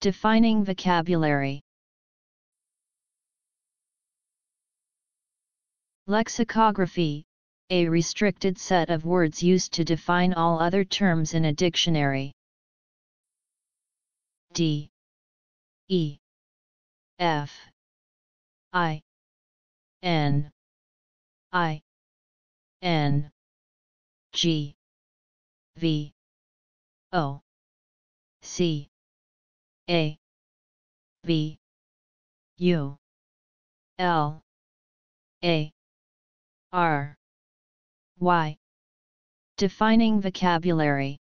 Defining vocabulary. Lexicography, a restricted set of words used to define all other terms in a dictionary. D. E. F. I. N. I. N. G. V. O. C A V U L A R Y. Defining vocabulary